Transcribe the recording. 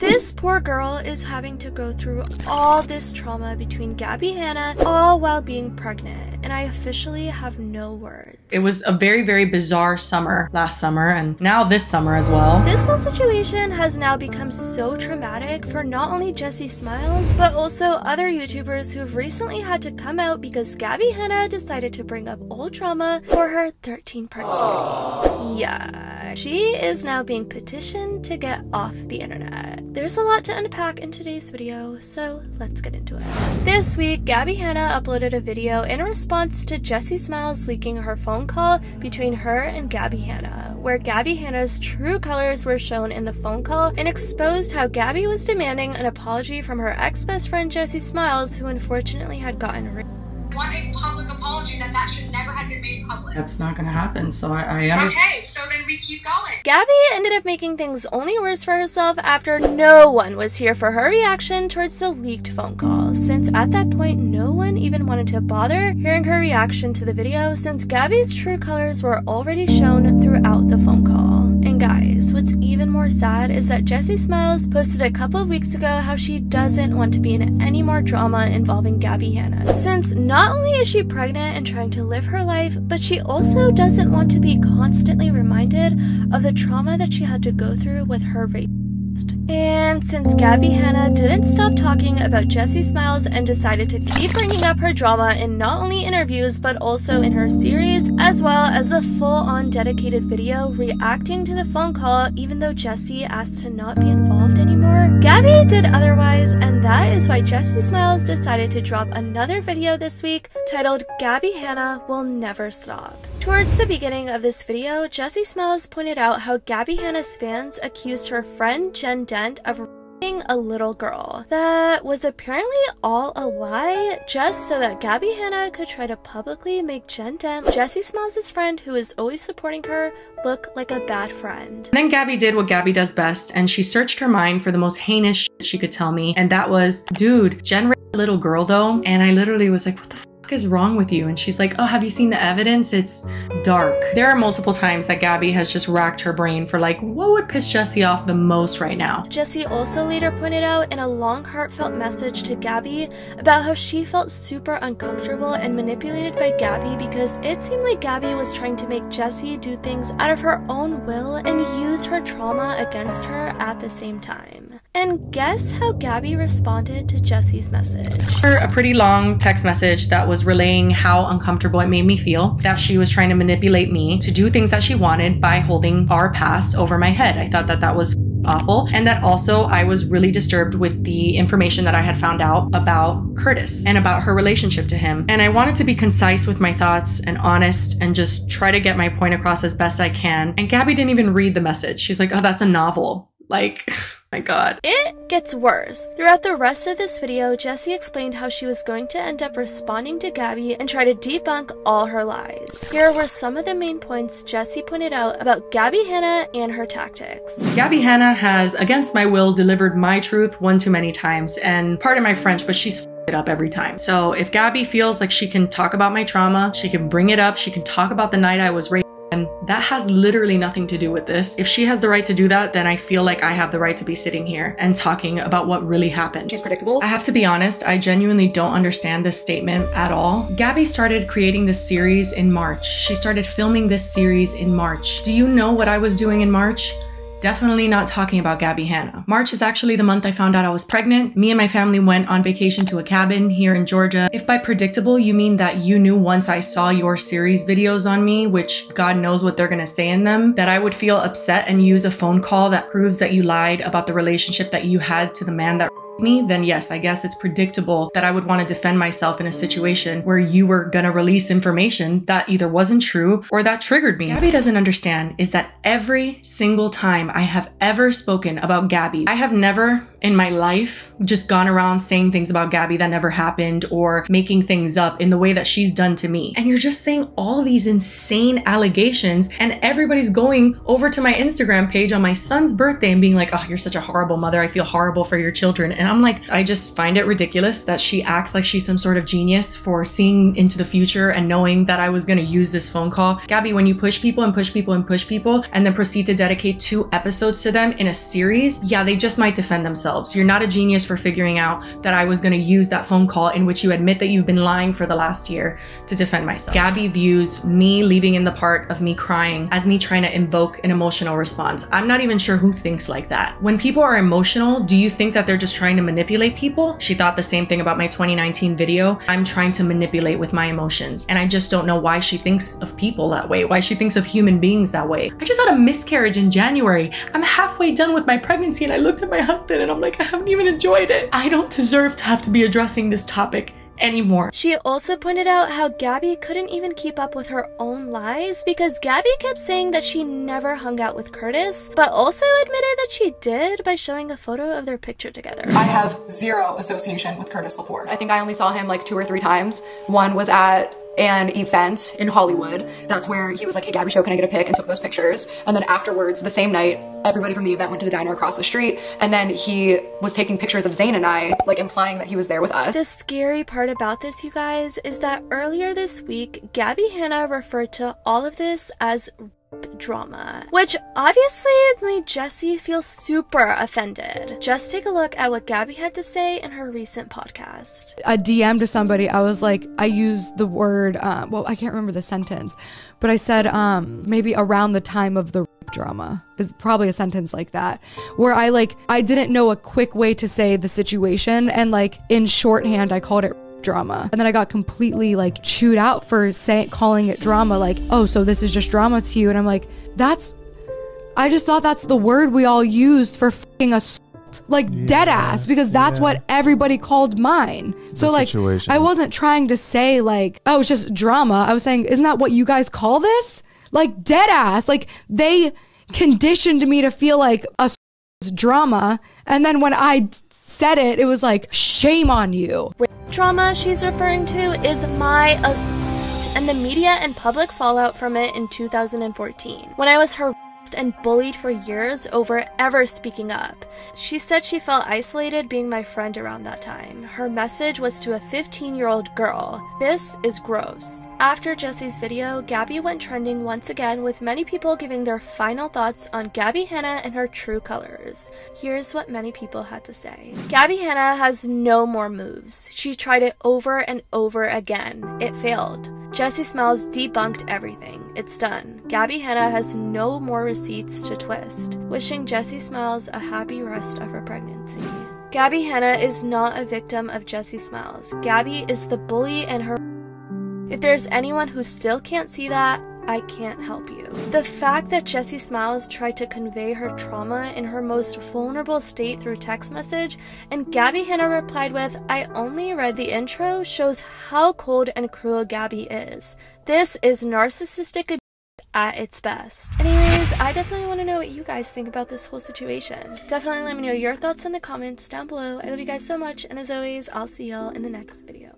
This poor girl is having to go through all this trauma between Gabbie Hanna, all while being pregnant, and I officially have no words. It was a very, very bizarre summer last summer, and now this summer as well. This whole situation has now become so traumatic for not only Jessi Smiles, but also other YouTubers who've recently had to come out because Gabbie Hanna decided to bring up old trauma for her 13 part series. Yeah, she is now being petitioned to get off the internet. There's a lot to unpack in today's video, so let's get into it. This week, Gabbie Hanna uploaded a video in response to Jessi Smiles leaking her phone call between her and Gabbie Hanna, where Gabbie Hanna's true colors were shown in the phone call and exposed how Gabbie was demanding an apology from her ex-best friend Jessi Smiles, who unfortunately had gotten raped want a public apology that that should never have been made public. That's not gonna happen, so I, I understand. Okay, so we keep going. Gabbie ended up making things only worse for herself after no one was here for her reaction towards the leaked phone call, since at that point no one even wanted to bother hearing her reaction to the video since Gabbie's true colors were already shown throughout the phone call. More sad is that Jessi Smiles posted a couple of weeks ago how she doesn't want to be in any more drama involving Gabbie Hanna, since not only is she pregnant and trying to live her life, but she also doesn't want to be constantly reminded of the trauma that she had to go through with her rape. And since Gabbie Hanna didn't stop talking about Jessi Smiles and decided to keep bringing up her drama in not only interviews but also in her series, as well as a full-on dedicated video reacting to the phone call even though Jessi asked to not be involved anymore, Gabbie did otherwise and that is why Jessi Smiles decided to drop another video this week titled Gabbie Hanna Will Never Stop. Towards the beginning of this video, Jessi Smiles pointed out how Gabbie Hanna's fans accused her friend Jen Dent of raping a little girl. That was apparently all a lie, just so that Gabbie Hanna could try to publicly make Jen Dent, Jessi Smiles' friend who is always supporting her, look like a bad friend. And then Gabbie did what Gabbie does best, and she searched her mind for the most heinous she could tell me, and that was, dude, Jen raped a little girl though, and I literally was like, what the is wrong with you? And she's like, Oh, have you seen the evidence? It's dark. There are multiple times that Gabbie has just racked her brain for like, what would piss Jessi off the most right now? Jessi also later pointed out in a long, heartfelt message to Gabbie about how she felt super uncomfortable and manipulated by Gabbie because it seemed like Gabbie was trying to make Jessi do things out of her own will and use her trauma against her at the same time. And guess how Gabbie responded to Jessi's message? A pretty long text message that was relaying how uncomfortable it made me feel, that she was trying to manipulate me to do things that she wanted by holding our past over my head. I thought that that was awful and that also I was really disturbed with the information that I had found out about Curtis and about her relationship to him. And I wanted to be concise with my thoughts and honest and just try to get my point across as best I can. And Gabbie didn't even read the message. She's like, oh, that's a novel. Like, my god. It gets worse. Throughout the rest of this video, Jessi explained how she was going to end up responding to Gabbie and try to debunk all her lies. Here were some of the main points Jessi pointed out about Gabbie Hanna and her tactics. Gabbie Hanna has, against my will, delivered my truth one too many times, and pardon my French, but she's it up every time. So if Gabbie feels like she can talk about my trauma, she can bring it up, she can talk about the night I was raped and that has literally nothing to do with this. If she has the right to do that, then I feel like I have the right to be sitting here and talking about what really happened. She's predictable. I have to be honest, I genuinely don't understand this statement at all. Gabbie started creating this series in March. She started filming this series in March. Do you know what I was doing in March? Definitely not talking about Gabbie Hanna. March is actually the month I found out I was pregnant. Me and my family went on vacation to a cabin here in Georgia. If by predictable you mean that you knew once I saw your series videos on me, which God knows what they're gonna say in them, that I would feel upset and use a phone call that proves that you lied about the relationship that you had to the man that me, then yes, I guess it's predictable that I would want to defend myself in a situation where you were gonna release information that either wasn't true or that triggered me. Gabbie doesn't understand is that every single time I have ever spoken about Gabbie, I have never in my life just gone around saying things about Gabbie that never happened or making things up in the way that she's done to me. And you're just saying all these insane allegations, and everybody's going over to my Instagram page on my son's birthday and being like, oh, you're such a horrible mother. I feel horrible for your children. And I'm like, I just find it ridiculous that she acts like she's some sort of genius for seeing into the future and knowing that I was going to use this phone call. Gabbie, when you push people and push people and push people and then proceed to dedicate two episodes to them in a series, yeah, they just might defend themselves. You're not a genius for figuring out that I was going to use that phone call in which you admit that you've been lying for the last year to defend myself. Gabbie views me leaving in the part of me crying as me trying to invoke an emotional response. I'm not even sure who thinks like that. When people are emotional, do you think that they're just trying to manipulate people? She thought the same thing about my 2019 video. I'm trying to manipulate with my emotions. And I just don't know why she thinks of people that way, why she thinks of human beings that way. I just had a miscarriage in January. I'm halfway done with my pregnancy and I looked at my husband and I'm like, I haven't even enjoyed it. I don't deserve to have to be addressing this topic anymore. She also pointed out how Gabbie couldn't even keep up with her own lies because Gabbie kept saying that she never hung out with Curtis, but also admitted that she did by showing a photo of their picture together. I have zero association with Curtis Lepore. I think I only saw him like two or three times. One was at an event in Hollywood. That's where he was like, hey, Gabbie Show, can I get a pic? And took those pictures. And then afterwards, the same night, everybody from the event went to the diner across the street. And then he was taking pictures of Zayn and I, like implying that he was there with us. The scary part about this, you guys, is that earlier this week, Gabbie Hanna referred to all of this as drama, which obviously made Jessi feel super offended. Just take a look at what Gabbie had to say in her recent podcast. A DM to somebody, I was like, I used the word, uh, well, I can't remember the sentence, but I said, um, maybe around the time of the drama is probably a sentence like that where i like i didn't know a quick way to say the situation and like in shorthand i called it drama. And then I got completely like chewed out for saying calling it drama like, "Oh, so this is just drama to you." And I'm like, "That's I just thought that's the word we all used for fucking assault. Like yeah. dead ass because that's yeah. what everybody called mine. So the like situation. I wasn't trying to say like, "Oh, it's just drama." I was saying, "Isn't that what you guys call this?" Like dead ass. Like they conditioned me to feel like a drama and then when I said it, it was like, shame on you. Drama she's referring to is my assault and the media and public fallout from it in 2014 when I was harassed and bullied for years over ever speaking up. She said she felt isolated being my friend around that time. Her message was to a 15 year old girl. This is gross. After Jessi's video, Gabbie went trending once again with many people giving their final thoughts on Gabbie Hanna and her true colors. Here's what many people had to say. Gabbie Hanna has no more moves. She tried it over and over again. It failed. Jessi Smiles debunked everything. It's done. Gabbie Hanna has no more receipts to twist. Wishing Jessi Smiles a happy rest of her pregnancy. Gabbie Hanna is not a victim of Jessi Smiles. Gabbie is the bully and her. If there's anyone who still can't see that, I can't help you. The fact that Jessi Smiles tried to convey her trauma in her most vulnerable state through text message, and Gabbie Hanna replied with, I only read the intro, shows how cold and cruel Gabbie is. This is narcissistic abuse at its best. Anyways, I definitely want to know what you guys think about this whole situation. Definitely let me know your thoughts in the comments down below. I love you guys so much, and as always, I'll see y'all in the next video.